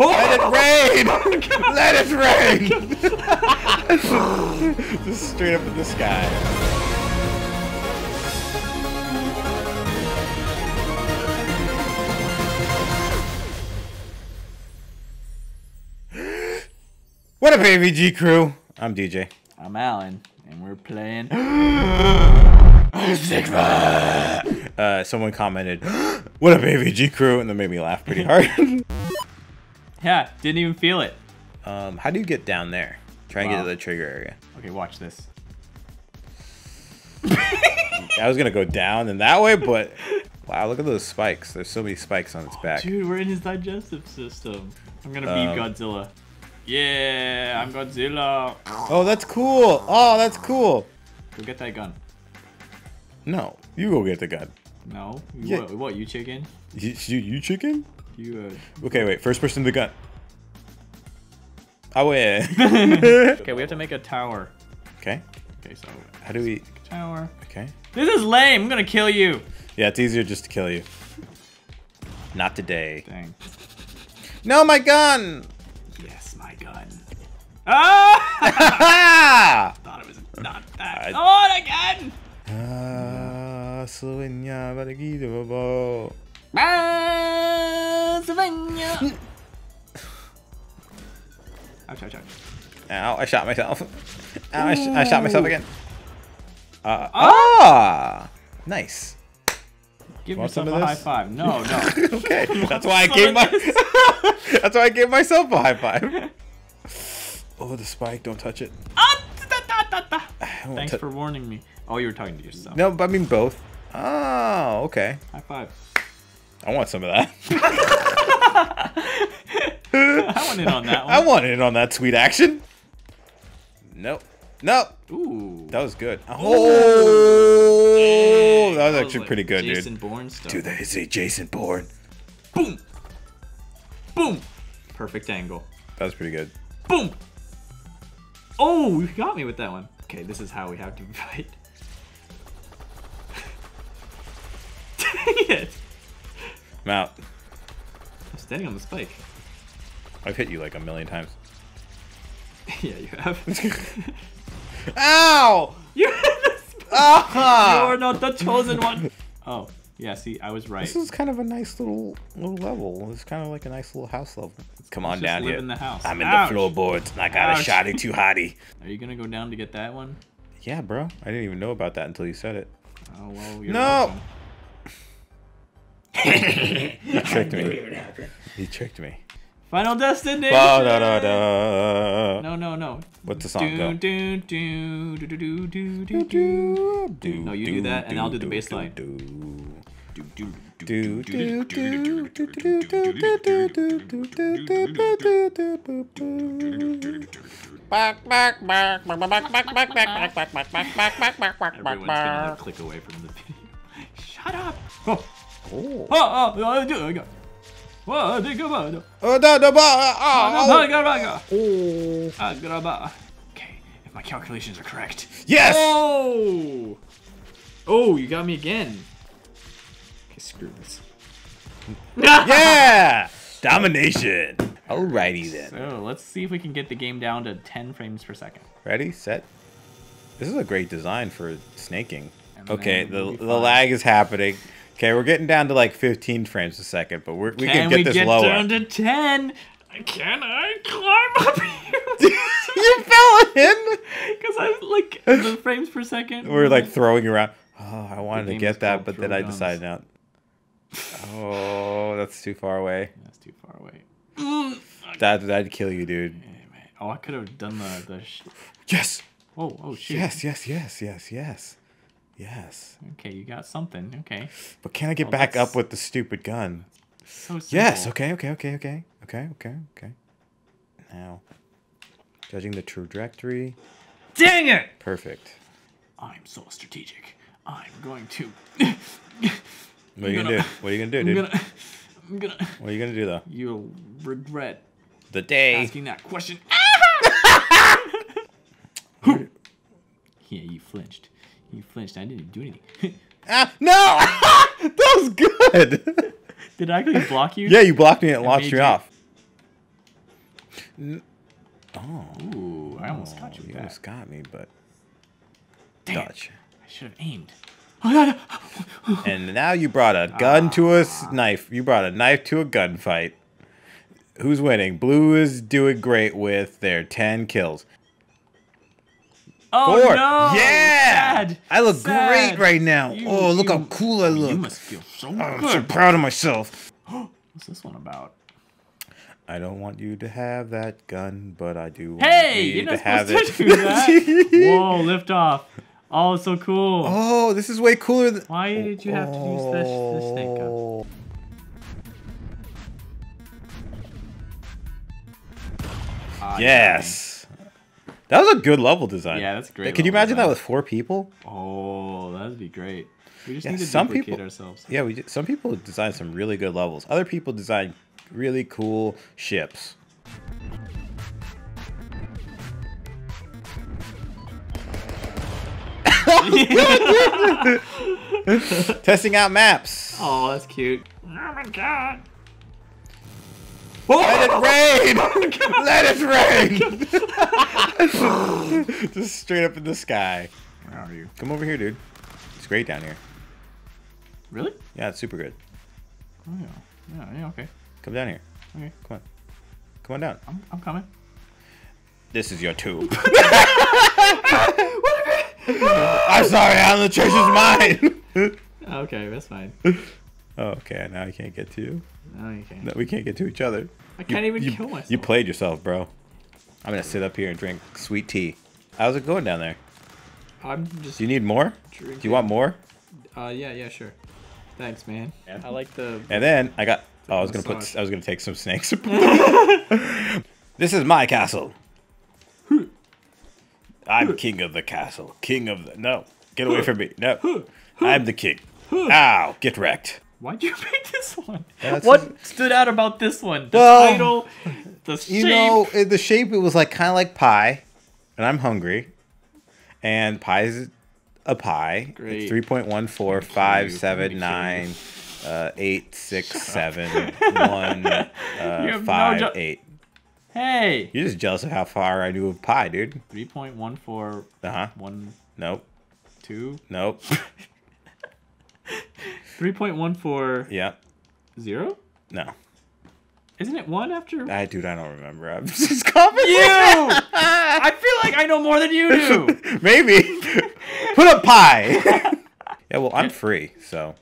Let it rain! Let it rain! Just straight up in the sky. What up, AVG crew? I'm DJ. I'm Alan, and we're playing. Sigma. Uh, someone commented, "What up, AVG crew?" and that made me laugh pretty hard. yeah, didn't even feel it. um, how do you get down there? Try and get to the trigger area. Okay, watch this. I was gonna go down and that way, but wow, look at those spikes. There's so many spikes on its back. Dude, we're in his digestive system. I'm gonna Um, beat Godzilla. Yeah, I'm Godzilla. Oh, that's cool. Oh, that's cool. Go get that gun. No, you go get the gun. No? You- Yeah. What, what, you chicken? You, you, you chicken? You, uh... Okay, wait. First person to the gun. Oh yeah. Okay, we have to make a tower. okay. Okay, so... How do we? Tower. Okay. This is lame! I'm gonna kill you! Yeah, it's easier just to kill you. Not today. Dang. No, my gun. Yes, my gun. Ah! Thought it was not that. I- Oh, and again! Ah, Ow! I shot myself. Ow! I, sh I shot myself again. Uh, Oh. ah! Nice. Give Want yourself some a of high five. No, no. okay, that's why I gave my. that's why I gave myself a high five. Oh, the spike! Don't touch it. Ah, da, da, da. Thanks for warning me. Oh, you were talking to yourself. No, but I mean both. Oh, okay. High five. I want some of that. I went in on that one. I wanted it on that sweet action. Nope. Nope. Ooh. That was good. Oh, that was That actually like pretty good, Jason dude. Bourne stuff. Dude, that is a Jason Bourne. Boom. Boom. Perfect angle. That was pretty good. Boom. Oh, you got me with that one. Okay, this is how we have to fight. Dang it. I'm out. I'm standing on the spike. I've hit you like a million times. yeah, you have. Ow! you have the spike. Ah! You're not the chosen one. Oh, yeah, see, I was right. This is kind of a nice little little level. It's kind of like a nice little house level. Come on down here. in the house. I'm in Ouch. the floorboards and I got a Ouch. shotty too hottie. Are you gonna go down to get that one? Yeah, bro. I didn't even know about that until you said it. Oh, well, you're No. You tricked me. He tricked me. Final destination. Ba-da-da-da. No, no, no. What's the song go? Do, do, do, do, do, do, do, do, do. No, you do that, and I'll do the bass line. Do, Do, do, do, do, do, do, do, do, do, do, do, do, do, do, do, do, do, do, do, do. Back, back, back, back, back, back, back, back, back, back, back, back, back, back, back, back, Everyone's gonna click away from the video. Shut up! Oh, Oh. oh, oh, I do, I got. Whoa, they go on. Oh, da, da, ba, ah, Oh, oh. Garabaga. Oh. Ah, Garaba. Okay, if my calculations are correct. Yes! Oh! Oh, you got me again. Okay, screw this. Yeah! Domination. Alrighty then. So let's see if we can get the game down to 10 frames per second. Ready, set. This is a great design for snaking. Okay, the the lag is happening. Okay, we're getting down to like 15 frames a second, but we're, we Can can get we this get lower. down to 10? Can I climb up here? you fell in. Because I like the frames per second. We're like throwing around. Oh, I wanted to get that, but then I Guns. decided not. Oh, that's too far away. That's too far away. Mm. That that'd kill you, dude. Oh, I could have done the the. Sh- Yes, oh, oh shoot. yes, yes, yes, yes, yes, yes. Okay, you got something. Okay. But can I get Oh, back that's- up with the stupid gun? So simple. Yes. Okay. Okay. Okay. Okay. Okay. Okay. Okay. Now, judging the trajectory, Dang it! perfect. I'm so strategic. I'm going to. What are you gonna, gonna- do? What are you gonna do, I'm dude? gonna. I'm gonna. What are you gonna do though? You'll regret The day. asking that question. yeah, you flinched. You flinched. I didn't do anything. Ah, no! that was good. Did I actually block you? yeah, you blocked me and it launched you- off. Oh. Ooh, I almost got you You that. almost got me, but it. dodge. I should have aimed. And now you brought a gun to a knife. You brought a knife to a gunfight. Who's winning? Blue is doing great with their 10 kills. Oh Four. no! yeah! Sad. I look Sad. great right now. You- oh, look how cool I look. You must feel so I'm so proud of myself. What's this one about? I don't want you to have that gun, but I do want Hey, you you're not to have supposed it. to do that. Whoa, lift off. Oh, it's so cool. oh, this is way cooler than. Why did you have to use this, this snake gun? Oh. Ah, Yes. That was a good level design. Yeah, that's a great Could you level imagine that with four people? Oh, that'd be great. We just Yeah, need to some duplicate people- ourselves. Yeah, we some people design some really good levels. Other people design really cool ships. Testing out maps. Oh, that's cute. Oh my god. Let it rain! Let it rain! Just straight up in the sky. Where are you? Come over here, dude. It's great down here. Really? Yeah, it's super good. Oh yeah. Yeah, yeah, okay. Come down here. Okay. Come on. Come on down. I'm, I'm coming. This is your tube. I'm sorry, Alan. The treasure's mine. Okay, that's fine. Oh, okay. Now I can't get to you. No, you can't. No, we can't get to each other. I can't even you, kill myself. You played yourself, bro. I'm gonna sit up here and drink sweet tea. How's it going down there? I'm just. Do you need more? Do you want more? Uh, yeah, yeah, sure. Thanks, man. I like the. And then I got. Oh, I was gonna put. I was gonna take some snakes. this is my castle. I'm king of the castle. King of the. No, get away from me. No, I'm the king. Ow! Get wrecked. Why'd you pick this one? That's what stood out about this one? The Well, title, the shape. You know, the shape it was like kind of like pie, and I'm hungry, and pie is a pie. Great. It's three point one four five seven nine, uh, eight six seven one uh, have no five eight. hey. You're just jealous of how far I knew of pie, dude. Three point one four Uh huh. one Nope. two. Nope. Three point one four Yeah. zero. No. Isn't it one after? I dude, I don't remember. I'm just confident. You! I feel like I know more than you do. Maybe. Put up pie. yeah. Well, I'm free, so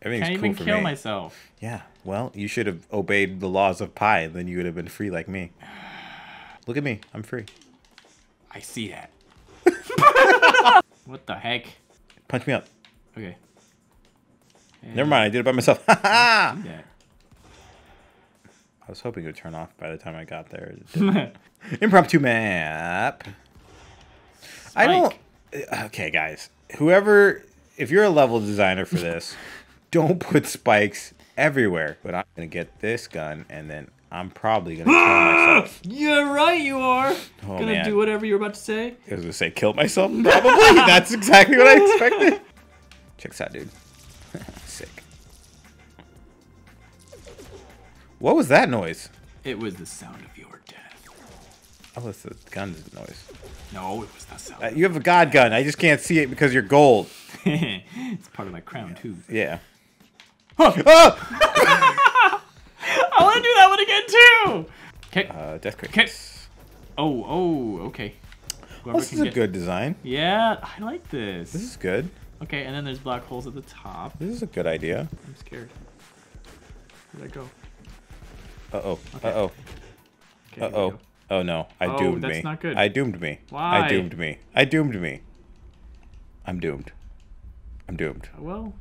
everything's Can't cool even for kill me. myself. Yeah, well, you should have obeyed the laws of pi, then you would have been free like me. Look at me, I'm free. I see that. what the heck? Punch me up. Okay. Never mind, I did it by myself. I was hoping it would turn off by the time I got there. Impromptu map. I don't. Okay, guys. Whoever, if you're a level designer for this, don't put spikes everywhere. But I'm gonna get this gun, and then I'm probably gonna kill myself. You're right, you are. Oh, Gonna man. do whatever you're about to say. I was gonna say kill myself. Probably. That's exactly what I expected. Check this out, dude. What was that noise? It was the sound of your death. Oh, it's the gun's noise. No, it was the sound. Uh, you have a god gun. I just can't see it because you're gold. it's part of my crown too. Yeah. Huh. Oh! I want to do that one again too. Okay. Uh, death crate. Okay. Oh, oh, okay. Whoever This is a get- good design. Yeah, I like this. This is good. Okay, and then there's black holes at the top. This is a good idea. I'm scared. Where'd I go? Uh oh. Okay. Uh oh. Okay, Uh-oh. Oh no. I Oh, doomed that's me. not good. I doomed me. Why? I doomed me. I doomed me. I'm doomed. I'm doomed. Well,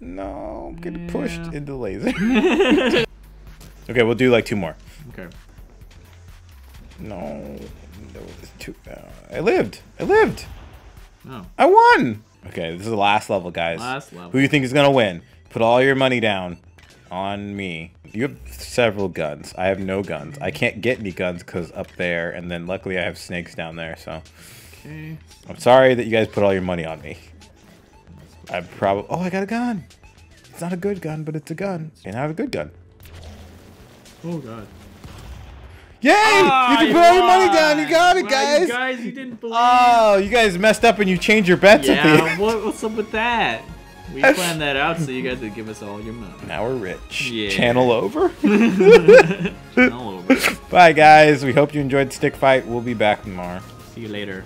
No, I'm getting pushed Yeah. into laser. okay, we'll do like two more. okay. No, no, it's two. Uh, I lived. I lived. No. I won. Okay, this is the last level, guys. Last level. Who do you think is gonna win? Put all your money down on me. You have several guns. I have no guns. I can't get any guns because up there, and then luckily I have snakes down there. So Okay. I'm sorry that you guys put all your money on me. I probably. Oh, I got a gun. It's not a good gun, but it's a gun, and I have a good gun. Oh god. Yay! Ah, you can put all your money down. You got it, Wow, guys. You guys, you didn't believe. Oh, you guys messed up and you changed your bets at the yeah, end. what, what's up with that? We planned that out so you guys would give us all your money. Now we're rich. Yeah. Channel over. all over. Bye, guys. We hope you enjoyed Stick Fight. We'll be back tomorrow. See you later.